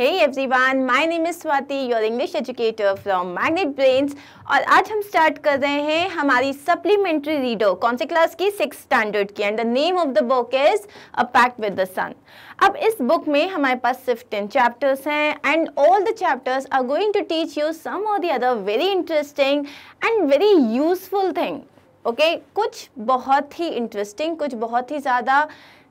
Hey everyone, my name is Swati, your English educator from Magnet Brains. और आज हम start कर रहे हैं हमारी सप्लीमेंट्री रीडर कौन से क्लास की? सिक्स स्टैंडर्ड की. And the name of the book is a pact with the sun अब इस बुक में हमारे पास सिर्फ़ टेन चैप्टर्स हैं and all the chapters are going to teach you some और the other very interesting and very useful thing okay कुछ बहुत ही इंटरेस्टिंग कुछ बहुत ही ज़्यादा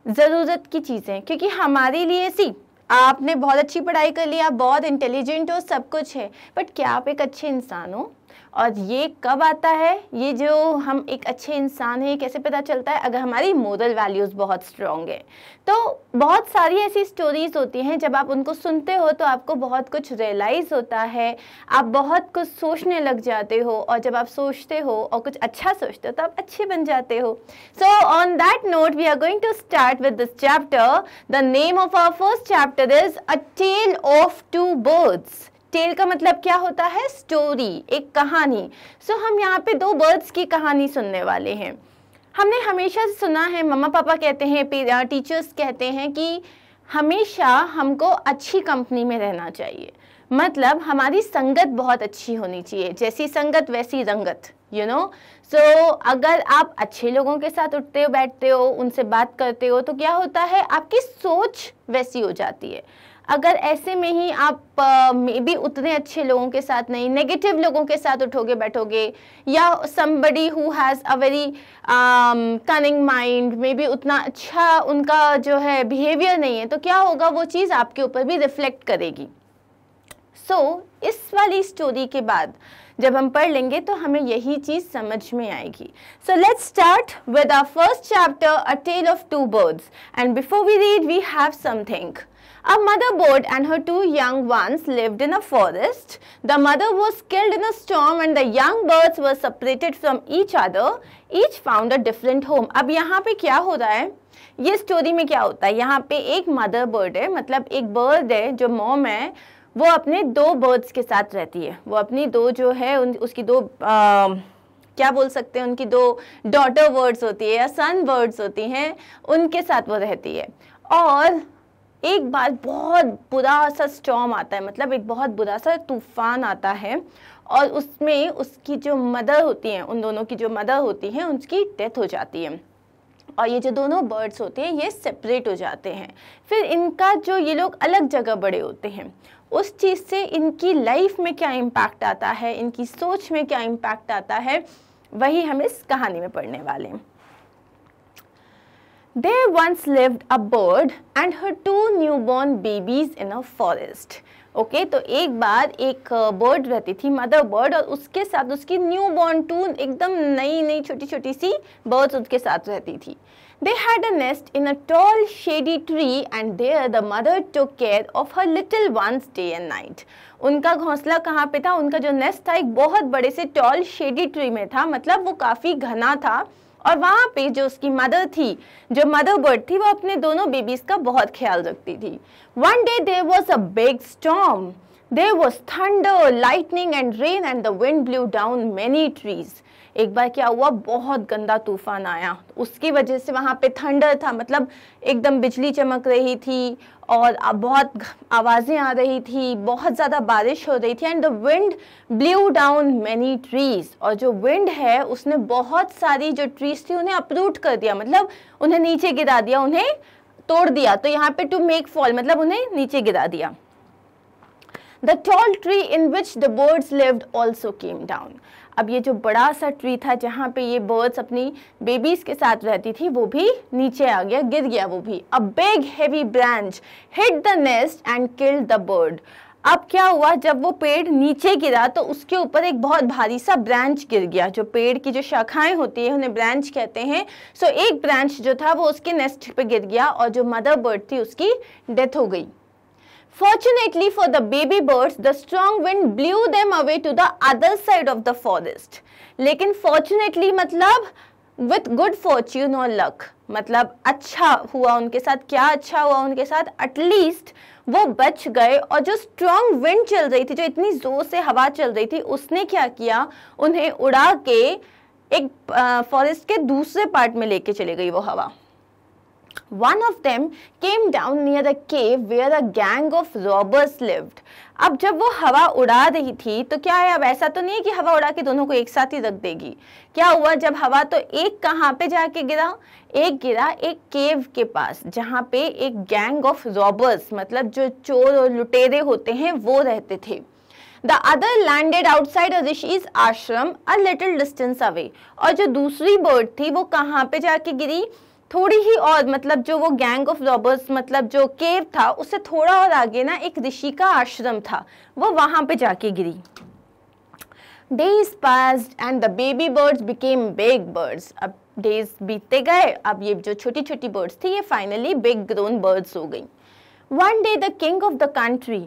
ज़रूरत की चीज़ें क्योंकि हमारे लिए सी आपने बहुत अच्छी पढ़ाई कर ली, आप बहुत इंटेलिजेंट हो, सब कुछ है। बट क्या आप एक अच्छे इंसान हो? और ये कब आता है? ये जो हम एक अच्छे इंसान हैं कैसे पता चलता है? अगर हमारी मोरल वैल्यूज़ बहुत स्ट्रॉन्ग है। तो बहुत सारी ऐसी स्टोरीज होती हैं, जब आप उनको सुनते हो तो आपको बहुत कुछ रियलाइज़ होता है। आप बहुत कुछ सोचने लग जाते हो और जब आप सोचते हो और कुछ अच्छा सोचते हो तो आप अच्छे बन जाते हो। So on that note we are going to start with this chapter the name of our first chapter is a tale of two birds tale का मतलब क्या होता है? स्टोरी एक कहानी। सो so, हम यहाँ पे दो बर्ड्स की कहानी सुनने वाले हैं। हमने हमेशा सुना है मम्मा पापा कहते हैं टीचर्स कहते हैं कि हमेशा हमको अच्छी कंपनी में रहना चाहिए। मतलब हमारी संगत बहुत अच्छी होनी चाहिए जैसी संगत वैसी रंगत यू नो सो अगर आप अच्छे लोगों के साथ उठते हो बैठते हो उनसे बात करते हो तो क्या होता है? आपकी सोच वैसी हो जाती है। अगर ऐसे में ही आप मे बी उतने अच्छे लोगों के साथ नहीं नेगेटिव लोगों के साथ उठोगे बैठोगे या somebody who has a very cunning mind may be उतना अच्छा उनका जो है बिहेवियर नहीं है तो क्या होगा वो चीज़ आपके ऊपर भी रिफ्लेक्ट करेगी। सो so, इस वाली स्टोरी के बाद जब हम पढ़ लेंगे तो हमें यही चीज़ समझ में आएगी। So let's start with our first chapter a tale of two birds and before we read we have something A mother bird and her two young ones lived in a forest. The mother was killed in a storm and the young birds were separated from each other. Each found a different home. अब यहाँ पे क्या हो रहा है ये story में क्या होता है यहाँ पे एक मदर बर्ड है मतलब एक बर्ड है जो मॉम है वो अपने दो बर्ड्स के साथ रहती है वो अपनी दो जो है उन, उसकी दो आ, क्या बोल सकते हैं उनकी दो डॉटर बर्ड्स होती है या सन बर्ड्स होती हैं उनके साथ वो रहती है और एक बार बहुत बुरा सा स्टॉम आता है मतलब एक बहुत बुरा सा तूफ़ान आता है और उसमें उसकी जो मदर होती हैं, उन दोनों की जो मदर होती हैं, उनकी डेथ हो जाती है। और ये जो दोनों बर्ड्स होते हैं, ये सेपरेट हो जाते हैं। फिर इनका जो ये लोग अलग जगह बड़े होते हैं, उस चीज़ से इनकी लाइफ में क्या इम्पैक्ट आता है, इनकी सोच में क्या इम्पैक्ट आता है, वही हम इस कहानी में पढ़ने वाले हैं। There once lived a bird and her two newborn babies in a forest. Okay okay, तो एक बार एक बर्ड रहती थी मदर बर्ड और उसके साथ उसकी न्यू बॉर्न टू एकदम नई नई छोटी छोटी सी बर्ड्स उसके साथ रहती थी। They had a nest in a tall shady tree and there the mother took care of her little ones day and night उनका घोंसला कहाँ पे था? उनका जो नेस्ट था एक बहुत बड़े से टॉल शेडी ट्री में था मतलब वो काफ़ी घना था। और वहाँ पे जो उसकी मदर थी, जो मदर बर्ड थी, वो अपने दोनों बेबीज का बहुत ख्याल रखती थी। One day there was a big storm there was thunder lightning and rain and the wind blew down many trees एक बार क्या हुआ? बहुत गंदा तूफ़ान आया। उसकी वजह से वहाँ पे थंडर था। मतलब एकदम बिजली चमक रही थी और बहुत आवाज़ें आ रही थी। बहुत ज़्यादा बारिश हो रही थी and the wind blew down many trees और जो विंड है, उसने बहुत सारी जो ट्रीज थी, उन्हें अप्रूट कर दिया। मतलब उन्हें नीचे गिरा दिया, उन्हें तोड़ दिया। तो यहाँ पे टू मेक फॉल मतलब उन्हें नीचे गिरा दिया। The tall tree in which the birds lived also came down अब ये जो बड़ा सा ट्री था जहाँ पे ये बर्ड्स अपनी बेबीज के साथ रहती थी, वो भी नीचे आ गया, गिर गया वो भी। A big heavy branch hit the nest and killed the bird अब क्या हुआ, जब वो पेड़ नीचे गिरा तो उसके ऊपर एक बहुत भारी सा ब्रांच गिर गया। जो पेड़ की जो शाखाएँ होती है, उन्हें ब्रांच कहते हैं। सो एक ब्रांच जो था, वो उसके नेस्ट पे गिर गया और जो मदर बर्ड थी, उसकी डेथ हो गई। Fortunately for the baby birds, the strong wind blew them away to the other side of the forest. लेकिन fortunately मतलब with good fortune or luck मतलब अच्छा हुआ उनके साथ क्या अच्छा हुआ उनके साथ एटलीस्ट वो बच गए और जो स्ट्रॉन्ग विंड चल रही थी जो इतनी ज़ोर से हवा चल रही थी उसने क्या किया उन्हें उड़ा के एक फॉरेस्ट के दूसरे पार्ट में लेके चले गई वो हवा One of them came down near a cave where a gang of robbers lived. अब जब वो हवा उड़ा रही थी तो क्या है अब ऐसा तो नहीं है कि हवा उड़ा के दोनों को एक साथ ही रख देगी? क्या हुआ जब हवा तो एक कहाँ पे जाके गिरा? एक गिरा एक केव के पास, जहाँ पे एक गैंग ऑफ़ रॉबर्स मतलब जो चोर और लुटेरे होते हैं, वो रहते थे। The other landed outside rishi's ashram a little distance away और जो दूसरी बर्ड थी, वो कहाँ पे जाके गिरी? थोड़ी ही और मतलब जो वो गैंग ऑफ़ रॉबर्स मतलब जो केव था, उससे थोड़ा और आगे ना एक ऋषि का आश्रम था। वो वहाँ पे जाके गिरी। Days pass and the baby birds became big birds अब डेज़ बीतते गए, अब ये जो छोटी छोटी बर्ड्स थी, ये फाइनली बिग ग्रोन बर्ड्स हो गई। One day the king of the country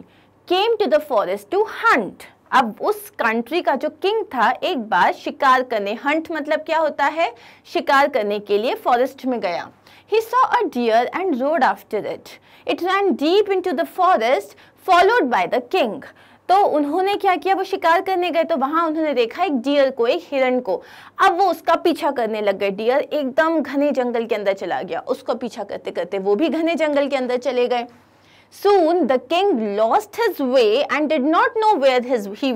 came to the forest to hunt अब उस कंट्री का जो किंग था एक बार शिकार करने हंट मतलब क्या होता है? शिकार करने के लिए फॉरेस्ट में गया। He saw a deer and rode after it. It ran deep into the forest, followed by the king. तो उन्होंने क्या किया? वो शिकार करने गए तो वहाँ उन्होंने देखा एक डियर को एक हिरण को। अब वो उसका पीछा करने लग गए। डियर एकदम घने जंगल के अंदर चला गया। उसको पीछा करते करते वो भी घने जंगल के अंदर चले गए। Soon the king lost his way and did not know where his he.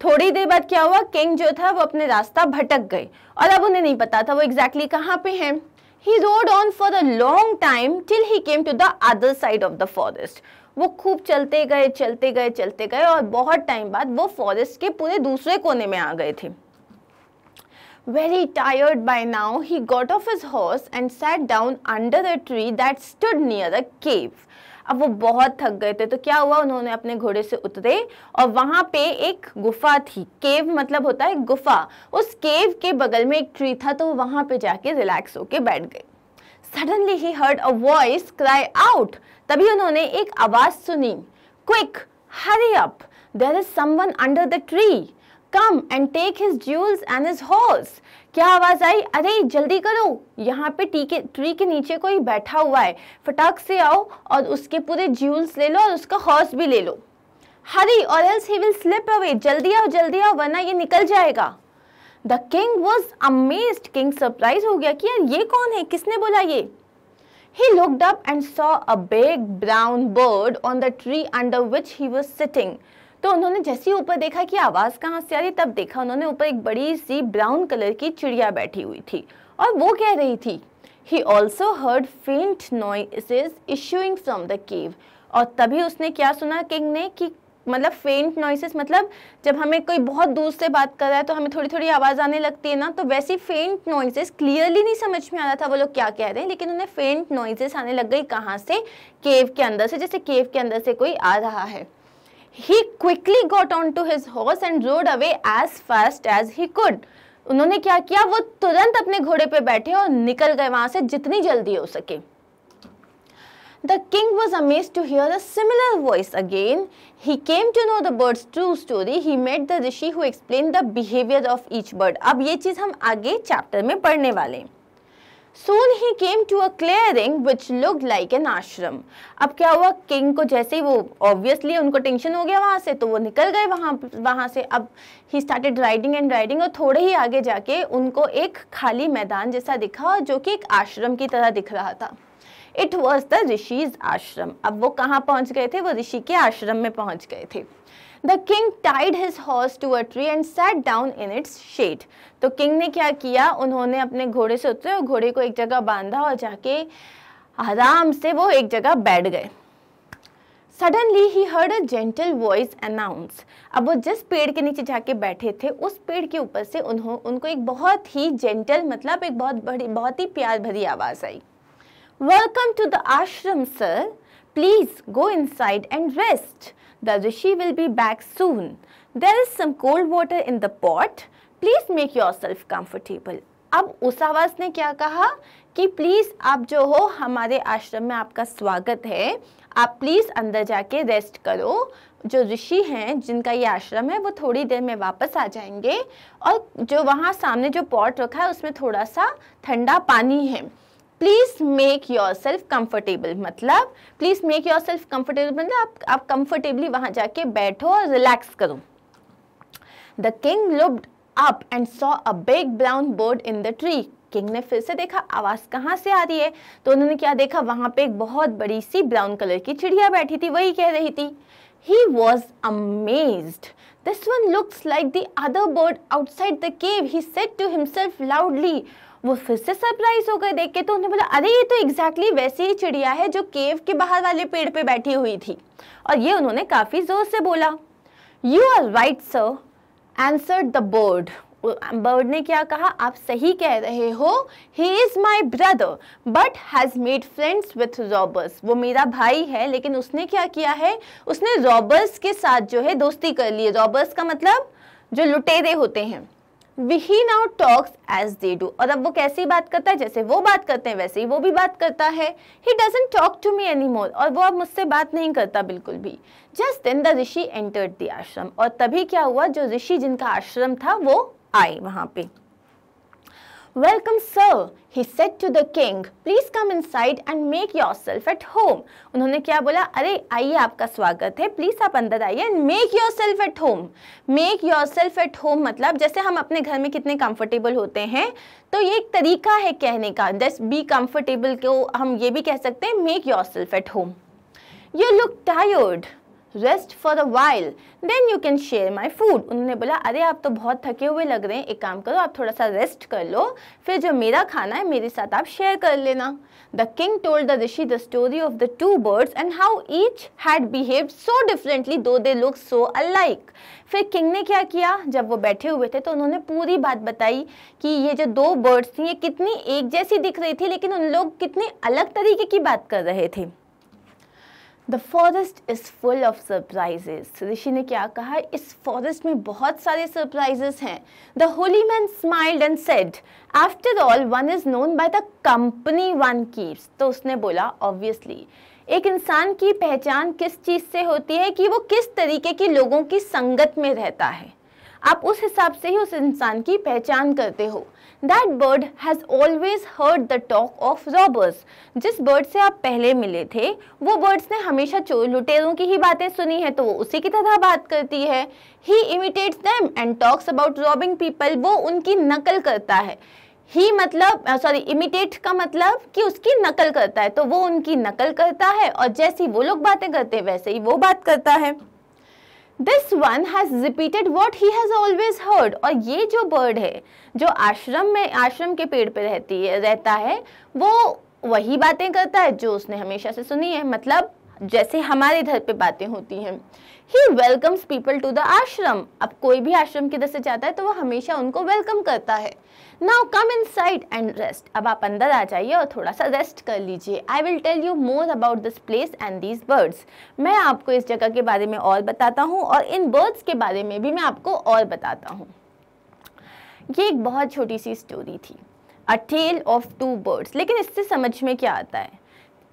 थोड़ी देर बाद क्या हुआ किंग जो था वो अपने रास्ता भटक गए और अब उन्हें नहीं पता था वो एग्जैक्टली exactly कहाँ पे हैं He rode on for a long time till he came to the other side of the forest. वो खूब चलते गए चलते गए चलते गए और बहुत टाइम बाद वो फॉरेस्ट के पूरे दूसरे कोने में आ गए थे Very tired by now, he got off his horse and sat down under a tree that stood near a cave. अब वो बहुत थक गए थे। तो क्या हुआ? उन्होंने अपने घोड़े से उतरे और वहाँ पे एक गुफा थी। केव मतलब होता है गुफा। उस केव के बगल में एक ट्री था तो वहाँ पे जाके रिलैक्स होके बैठ गए suddenly he heard a voice cry out तभी उन्होंने एक आवाज़ सुनी। Quick hurry up there is someone under the tree come and take his jewels and his horse क्या आवाज़ आई? अरे, जल्दी करो। यहाँ पे टी के, ट्री के नीचे कोई बैठा हुआ है। फटाक से आओ और उसके पूरे ज्यूल्स ले लो और उसका हॉर्स भी ले लो। Hurry or else he will slip away जल्दी आओ जल्दी आओ, वरना ये निकल जाएगा। The king was amazed king surprise हो गया कि यार, ये कौन है? किसने बोला ये? He looked up and saw a big brown bird on the tree under which he was sitting. तो उन्होंने जैसे ही ऊपर देखा कि आवाज़ कहाँ से आ रही तब देखा उन्होंने ऊपर एक बड़ी सी ब्राउन कलर की चिड़िया बैठी हुई थी और वो कह रही थी he also heard faint noises issuing from the cave और तभी उसने क्या सुना किंग ने कि मतलब फेंट नॉइसेस मतलब जब हमें कोई बहुत दूर से बात कर रहा है तो हमें थोड़ी थोड़ी आवाज़ आने लगती है ना तो वैसी फेंट नॉइसेस क्लियरली नहीं समझ में आ रहा था वो लोग क्या कह रहे हैं, लेकिन उन्हें फेंट नॉइसेस आने लग गई कहाँ से? केव के अंदर से, जैसे केव के अंदर से कोई आ रहा है। he quickly got onto his horse and rode away as fast as he could. उन्होंने क्या किया? वो तुरंत अपने घोड़े पे बैठे और निकल गए वहाँ से जितनी जल्दी हो सके। The king was amaze to hear a voice again he came to know the true story he made the rishi who explain the behaviour of each bird अब ये चीज़ हम आगे चैप्टर में पढ़ने वाले हैं। Soon he came to a clearing which looked like an ashram. अब क्या हुआ? किंग को जैसे ही वो ऑब्वियसली उनको टेंशन हो गया वहाँ से तो वो निकल गए वहाँ वहाँ से। अब he started riding and riding और थोड़े ही आगे जाके उनको एक खाली मैदान जैसा दिखा जो कि एक आश्रम की तरह दिख रहा था। इट वॉज़ द ऋषिज आश्रम अब वो कहाँ पहुँच गए थे? वो ऋषि के आश्रम में पहुँच गए थे। The king tied his horse to a tree and sat down in its shade तो किंग ने क्या किया? उन्होंने अपने घोड़े से उतरे और घोड़े को एक जगह बांधा और जाके आराम से वो एक जगह बैठ गए। Suddenly he heard a gentle voice announce अब वो जिस पेड़ के नीचे जाके बैठे थे, उस पेड़ के ऊपर से उन्हों, उनको एक बहुत ही जेंटल मतलब एक बहुत बड़ी, बहुत ही प्यार भरी आवाज़ आई। Welcome to the ashram sir please go inside and rest The rishi will be back soon. There is some cold water in the pot. Please make yourself comfortable. अब उस आवाज़ ने क्या कहा कि प्लीज़ आप जो हो, हमारे आश्रम में आपका स्वागत है आप प्लीज़ अंदर जाके रेस्ट करो जो ऋषि हैं, जिनका ये आश्रम है, वो थोड़ी देर में वापस आ जाएँगे और जो वहाँ सामने जो पॉट रखा है, उसमें थोड़ा सा ठंडा पानी है please make yourself comfortable मतलब please make yourself comfortable मतलब आप आप कंफर्टेबली वहाँ जाके बैठो और रिलैक्स करो। The king looked up and saw a big brown bird in the tree. King ने फिर से देखा, आवाज़ कहाँ से आ रही है? तो उन्होंने क्या देखा? वहाँ पे एक बहुत बड़ी सी ब्राउन कलर की चिड़िया बैठी थी, वही कह रही थी। He was amazed this one looks like the other bird outside the cave he said to himself loudly वो फिर से सरप्राइज़ हो गए देख के तो उन्हें बोला, अरे, ये तो एग्जैक्टली exactly वैसी ही चिड़िया है जो केव के बाहर वाले पेड़ पे बैठी हुई थी। और ये उन्होंने काफ़ी ज़ोर से बोला। You are right sir answer the bird bird ने क्या कहा? आप सही कह रहे हो। He is my brother but has made friends with robbers वो मेरा भाई है, लेकिन उसने क्या किया है? उसने रॉबर्स के साथ जो है दोस्ती कर ली है। रॉबर्स का मतलब जो लुटेरे होते हैं। He now talks as they do और अब वो कैसी बात करता है? जैसे वो बात करते हैं, वैसे ही वो भी बात करता है। He doesn't talk to me any more और वो अब मुझसे बात नहीं करता बिल्कुल भी। Just then the rishi entered the ashram और तभी क्या हुआ? जो ऋषि जिनका आश्रम था, वो आए वहाँ पे। Welcome he said to the king please come inside and make yourself at home उन्होंने क्या बोला? अरे, आइए, आपका स्वागत है। प्लीज़ आप अंदर आइए and make yourself at home make yourself at home मतलब जैसे हम अपने घर में कितने कंफर्टेबल होते हैं तो ये एक तरीका है कहने का। जस्ट बी कंफर्टेबल को हम ये भी कह सकते हैं make yourself at home you look tired rest for a while then you can share my food उन्होंने बोला, अरे, आप तो बहुत थके हुए लग रहे हैं। एक काम करो, आप थोड़ा सा रेस्ट कर लो। फिर जो मेरा खाना है, मेरे साथ आप शेयर कर लेना. The king told the rishi the story of the two birds and how each had behave so differently though they look so alike फिर किंग ने क्या किया? जब वो बैठे हुए थे तो उन्होंने पूरी बात बताई कि ये जो दो बर्ड्स थी, ये कितनी एक जैसी दिख रही थी, लेकिन उन लोग कितने अलग तरीके की बात कर रहे थे। The forest is full of surprises ऋषि ने क्या कहा इस फॉरेस्ट में बहुत सारे सरप्राइजेस हैं the holy man smiled and said after all one is known by the company one keeps तो उसने बोला ऑब्वियसली एक इंसान की पहचान किस चीज़ से होती है कि वो किस तरीके के लोगों की संगत में रहता है? आप उस हिसाब से ही उस इंसान की पहचान करते हो। That bird has always heard the talk of robbers जिस बर्ड से आप पहले मिले थे, वो बर्ड्स ने हमेशा चोर लुटेरों की ही बातें सुनी है तो वो उसी की तरह बात करती है। He imitates them and talks about robbing people वो उनकी नकल करता है। ही मतलब सॉरी इमिटेट का मतलब कि उसकी नकल करता है तो वो उनकी नकल करता है, और जैसी वो लोग बातें करते हैं, वैसे ही वो बात करता है। This one has repeated what he has always heard और ये जो बर्ड है, जो आश्रम में, आश्रम के पेड़ पे रहती है, रहता है, वो वही बातें करता है जो उसने हमेशा से सुनी है। मतलब जैसे हमारे घर पे बातें होती हैं। He welcomes people to the ashram. अब कोई भी आश्रम की तरह से जाता है तो वो हमेशा उनको वेलकम करता है। Now come inside and rest अब आप अंदर आ जाइए और थोड़ा सा रेस्ट कर लीजिए। I will tell you more about this place and these birds मैं आपको इस जगह के बारे में और बताता हूँ और इन बर्ड्स के बारे में भी मैं आपको और बताता हूँ। ये एक बहुत छोटी सी स्टोरी थी। A tale of two birds लेकिन इससे समझ में क्या आता है?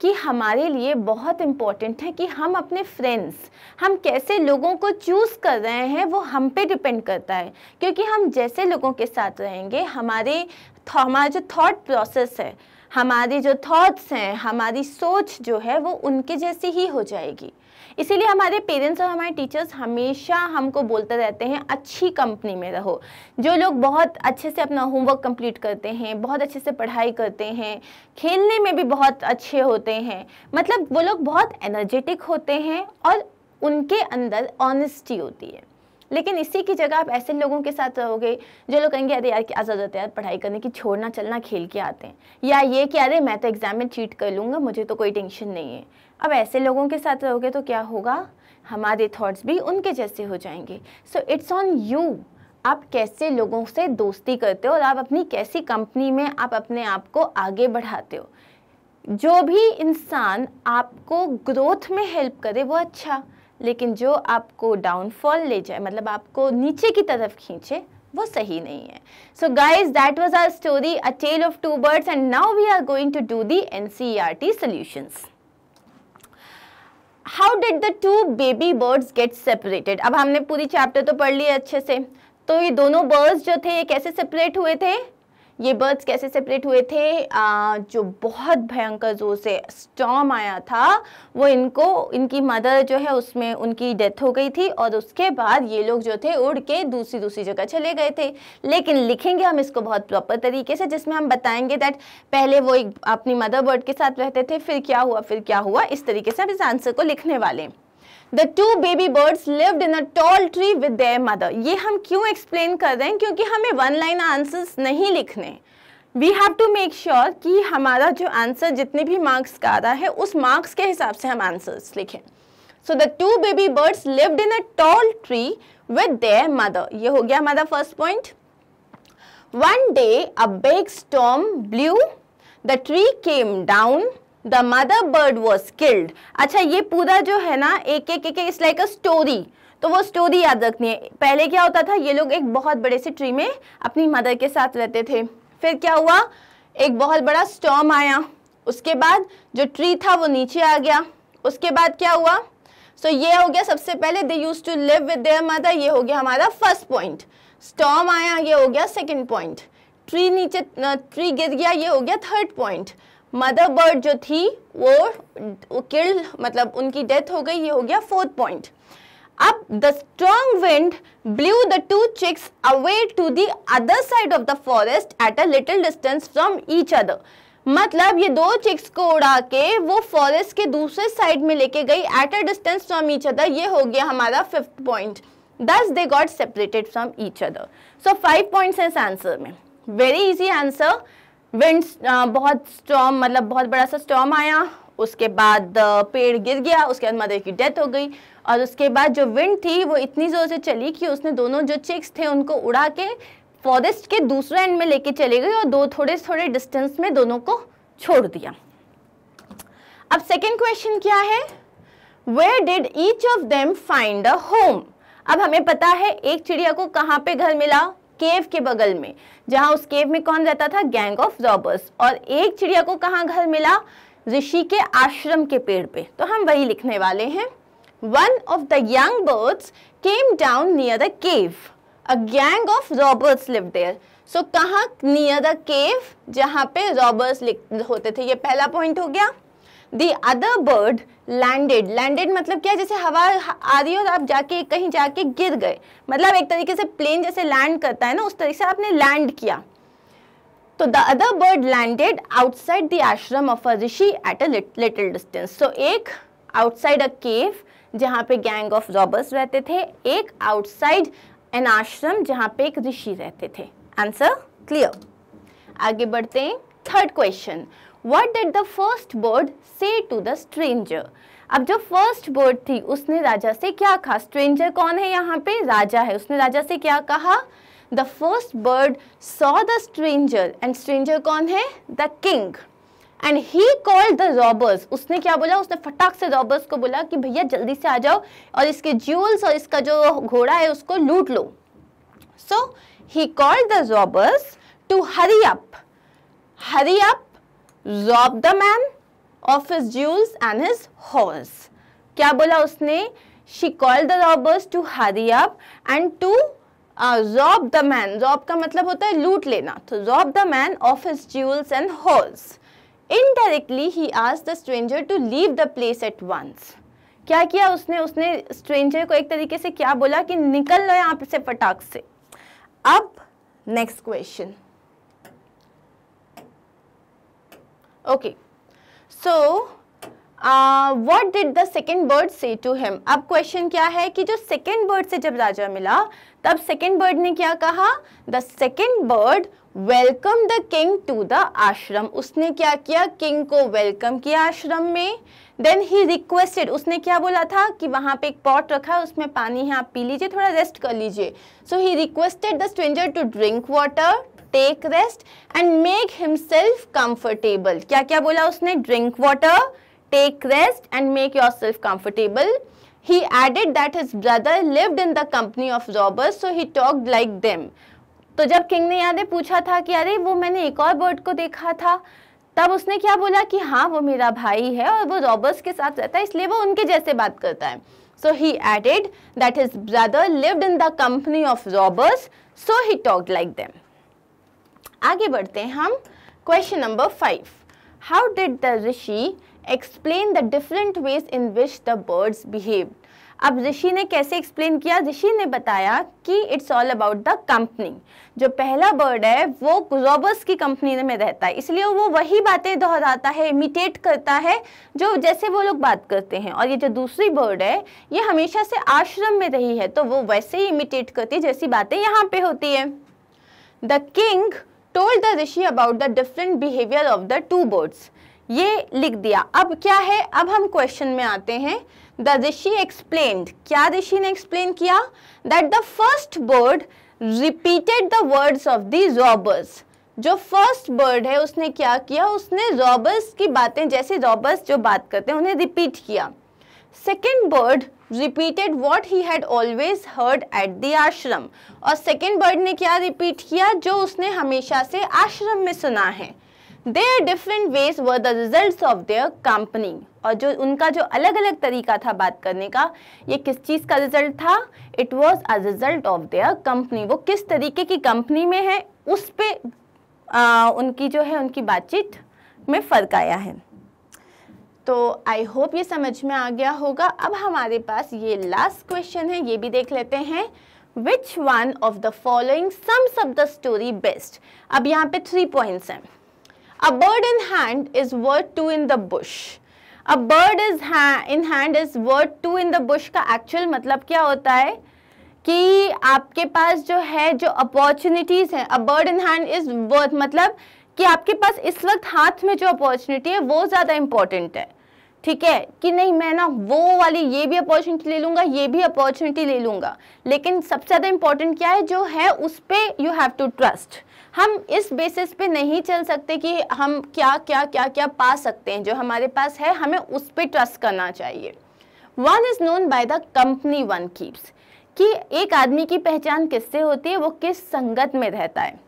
कि हमारे लिए बहुत इंपॉर्टेंट है कि हम अपने फ्रेंड्स हम कैसे लोगों को चूज़ कर रहे हैं, वो हम पे डिपेंड करता है। क्योंकि हम जैसे लोगों के साथ रहेंगे, हमारे हमारा जो थॉट प्रोसेस है, हमारी जो थॉट्स हैं, हमारी सोच जो है, वो उनके जैसी ही हो जाएगी। इसीलिए हमारे पेरेंट्स और हमारे टीचर्स हमेशा हमको बोलते रहते हैं, अच्छी कंपनी में रहो। जो लोग बहुत अच्छे से अपना होमवर्क कंप्लीट करते हैं, बहुत अच्छे से पढ़ाई करते हैं, खेलने में भी बहुत अच्छे होते हैं मतलब वो लोग बहुत एनर्जेटिक होते हैं और उनके अंदर ऑनेस्टी होती है। लेकिन इसी की जगह आप ऐसे लोगों के साथ रहोगे, जो लोग कहेंगे, अरे यार, क्या ज़रूरत है यार पढ़ाई करने की? छोड़ना, चलना, खेल के आते हैं। या ये कि, अरे, मैं तो एग्ज़ाम में चीट कर लूँगा, मुझे तो कोई टेंशन नहीं है। अब ऐसे लोगों के साथ रहोगे तो क्या होगा? हमारे थॉट्स भी उनके जैसे हो जाएँगे। सो इट्स ऑन यू आप कैसे लोगों से दोस्ती करते हो और आप अपनी कैसी कंपनी में आप अपने आप को आगे बढ़ाते हो? जो भी इंसान आपको ग्रोथ में हेल्प करे, वो अच्छा। लेकिन जो आपको डाउनफॉल ले जाए मतलब आपको नीचे की तरफ़ खींचे, वो सही नहीं है। So guys that was our story a tale of two birds and now we are going to do the N C R T solutions how did the two baby birds get separated अब हमने पूरी chapter तो पढ़ ली अच्छे से। तो ये दोनों बर्ड्स जो थे, ये कैसे सेपरेट हुए थे? ये बर्ड्स कैसे सेपरेट हुए थे? आ, जो बहुत भयंकर ज़ोर से स्टॉम आया था वो इनको इनकी मदर जो है उसमें उनकी डेथ हो गई थी और उसके बाद ये लोग जो थे उड़ के दूसरी दूसरी जगह चले गए थे। लेकिन लिखेंगे हम इसको बहुत प्रॉपर तरीके से जिसमें हम बताएँगे दैट पहले वो एक अपनी मदर बर्ड के साथ रहते थे फिर क्या हुआ फिर क्या हुआ इस तरीके से हम इस आंसर को लिखने वाले हैं। The two baby birds lived in a tall tree with their mother ये हम क्यों एक्सप्लेन कर रहे हैं? क्योंकि हमें वन लाइन आंसर्स नहीं लिखने। We have to make sure कि हमारा जो आंसर जितने भी मार्क्स का आ रहा है, उस मार्क्स के हिसाब से हम आंसर्स लिखें। So the two baby birds lived in a tall tree with their mother ये हो गया हमारा first point one day a big storm blew the tree came down the mother bird was killed अच्छा ये पूरा जो है ना एक एक एक इट्स लाइक अ स्टोरी तो वो स्टोरी याद रखनी है। पहले क्या होता था ये लोग एक बहुत बड़े से ट्री में अपनी मदर के साथ रहते थे। फिर क्या हुआ? एक बहुत बड़ा स्टॉम आया। उसके बाद जो ट्री था वो नीचे आ गया। उसके बाद क्या हुआ? सो so, ये हो गया सबसे पहले they used to live with their mother ये हो गया हमारा फ़र्स्ट पॉइंट स्टॉम आया ये हो गया सेकेंड पॉइंट ट्री नीचे ट्री गिर गया ये हो गया थर्ड पॉइंट मदर बर्ड जो थी, वो किल मतलब उनकी डेथ हो गई, ये हो गया फोर्थ पॉइंट। अब the strong wind blew the two chicks away to the other side of the forest at a little distance from each other. मतलब ये दो चिक्स को उड़ा के वो फॉरेस्ट के दूसरे साइड में लेके गई, at a distance from each other, ये हो गया हमारा fifth point. Thus they got separated from each other so five points इस आंसर में। वेरी इजी आंसर विंड बहुत स्टॉम मतलब बहुत बड़ा सा स्टॉम आया, उसके बाद पेड़ गिर गया, उसके बाद मदर की डेथ हो गई, और उसके बाद जो विंड थी, वो इतनी ज़ोर से चली कि उसने दोनों जो चिक्स थे, उनको उड़ा के फॉरेस्ट के दूसरे एंड में लेके चली गई और दो थोड़े थोड़े डिस्टेंस में दोनों को छोड़ दिया। अब सेकेंड क्वेश्चन क्या है? Where did each of them find a home अब हमें पता है, एक चिड़िया को कहाँ पे घर मिला? केव के बगल में, जहाँ उस केव में कौन रहता था? Gang of robbers. और एक चिड़िया को कहा घर मिला? ऋषि के आश्रम के पेड़ पे। तो हम वही लिखने वाले हैं। One of the young birds came down near the cave a gang of robbers live there so कहा नियर द केव जहाँ पे रॉबर्स होते थे। ये पहला पॉइंट हो गया। The other bird landed landed मतलब क्या? जैसे हवा आ रही है आप जाके कहीं जाके गिर गए। मतलब एक तरीके से प्लेन जैसे लैंड करता है ना, उस तरीके से आपने लैंड किया। तो the other bird landed outside the ashram of a rishi at a little distance so एक आउटसाइड अ केव जहाँ पे गैंग ऑफ़ रॉबर्स रहते थे, एक आउटसाइड एन आश्रम जहाँ पे एक ऋषि रहते थे। आंसर क्लियर आगे बढ़ते हैं। Third question what did the first bird say to the stranger अब जो फ़र्स्ट बर्ड थी, उसने राजा से क्या कहा? स्ट्रेंजर कौन है यहाँ पे? राजा है। उसने राजा से क्या कहा? The first bird saw the stranger and stranger कौन है? The king and he called the robbers उसने क्या बोला? उसने फटाक से रॉबर्स को बोला कि भैया, जल्दी से आ जाओ और इसके ज्यूल्स और इसका जो घोड़ा है, उसको लूट लो। So he called the robbers to hurry up hurry up rob the man of his jewels and his horse क्या बोला उसने? She call the robbers to hurry up and to rob the man rob का मतलब होता है लूट लेना. तो rob the man of his jewels and horse indirectly he आज the stranger to leave the place at once क्या किया उसने? उसने स्ट्रेंजर को एक तरीके से क्या बोला कि निकल लो यहाँ से फटाक से? अब next question so uh, what did the second bird say to him? अब क्वेश्चन क्या है कि जो सेकेंड बर्ड से जब राजा मिला तब सेकेंड बर्ड ने क्या कहा? The second bird welcome the king to the ashram उसने क्या किया? किंग को वेलकम किया आश्रम में. देन ही रिक्वेस्टेड उसने क्या बोला था? कि वहाँ पे एक पॉट रखा है उसमें पानी है आप पी लीजिए थोड़ा रेस्ट कर लीजिए. So he requested the stranger to drink water take rest and make himself comfortable क्या क्या बोला उसने drink water take rest and make yourself comfortable he added that his brother lived in the company of robbers, so he talked like them. तो जब king ने यादें पूछा था कि अरे, वो मैंने एक और बर्ड को देखा था, तब उसने क्या बोला कि हाँ वो मेरा भाई है और वो रॉबर्स के साथ रहता है, इसलिए वो उनके जैसे बात करता है। So he added that his brother lived in the company of robbers so he talked like them आगे बढ़ते हैं हम। Question number five how did the rishi explain the different ways in which the birds behave अब ऋषि ने कैसे explain किया? ऋषि ने बताया कि it's all about the company जो पहला बर्ड है, वो रॉबर्स की कंपनी में रहता है। इसलिए वो वही बातें दोहराता है इमिटेट करता है, जो जैसे वो लोग बात करते हैं। और ये जो दूसरी बर्ड है, ये हमेशा से आश्रम में रही है तो वो वैसे ही इमिटेट करती है, जैसी बातें यहाँ पे होती है। The king told the rishi about the different behaviour of the two birds ये लिख दिया। अब क्या है? अब हम क्वेश्चन में आते हैं। द ऋषि एक्सप्लेन्ड क्या ऋषि ने एक्सप्लेन किया? That the first bird repeated the words of the robbers जो फ़र्स्ट बर्ड है, उसने क्या किया? उसने रॉबर्स की बातें, जैसे रॉबर्स जो बात करते हैं, उन्हें रिपीट किया। Second bird repeated what he had always heard at the ashram और सेकेंड बर्ड ने क्या रिपीट किया? जो उसने हमेशा से आश्रम में सुना है। Their different ways were the result of their company और जो उनका जो अलग अलग तरीका था बात करने का, ये किस चीज़ का रिज़ल्ट था? It was a result of their company वो किस तरीके की कंपनी में है? उस पर उनकी जो है, उनकी बातचीत में फ़र्क आया है। तो आई होप ये समझ में आ गया होगा। अब हमारे पास ये लास्ट क्वेश्चन है, ये भी देख लेते हैं। Which one of the following sums of the story best अब यहाँ पे थ्री पॉइंट्स हैं। A bird in hand is worth two in the bush a bird is in hand is worth two in the bush का actual मतलब क्या होता है? कि आपके पास जो है, जो अपॉर्चुनिटीज़ हैं a bird in hand is worth मतलब कि आपके पास इस वक्त हाथ में जो अपॉर्चुनिटी है, वो ज़्यादा इंपॉर्टेंट है। ठीक है, कि नहीं, मैं ना वो वाली ये भी अपॉर्चुनिटी ले लूँगा, ये भी अपॉर्चुनिटी ले लूँगा। लेकिन सबसे ज़्यादा इंपॉर्टेंट क्या है, जो है उस पर यू हैव टू ट्रस्ट हम इस बेसिस पे नहीं चल सकते कि हम क्या क्या क्या क्या पा सकते हैं। जो हमारे पास है, हमें उस पर ट्रस्ट करना चाहिए। One is known by the company one keeps कि एक आदमी की पहचान किससे होती है? वो किस संगत में रहता है।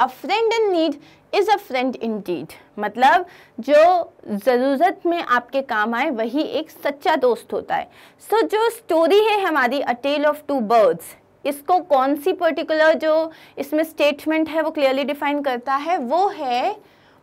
A friend in need is a friend indeed मतलब जो ज़रूरत में आपके काम आए वही एक सच्चा दोस्त होता है। सो so, जो स्टोरी है हमारी a tale of two birds इसको कौन सी पर्टिकुलर जो इसमें स्टेटमेंट है वो क्लियरली डिफाइन करता है? वो है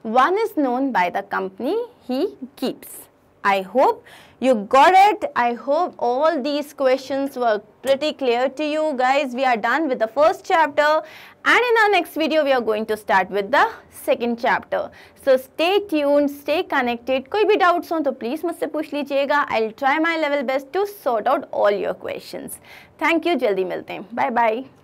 one is known by the company he keeps I hope you got it. I hope all these questions were pretty clear to you guys. We are done with the first chapter and in our next video we are going to start with the second chapter. So stay tuned, stay connected. कोई भी doubts हो तो please मुझसे पूछ लीजिएगा. I'll try my level best to sort out all your questions. Thank you. जल्दी मिलते हैं. Bye bye.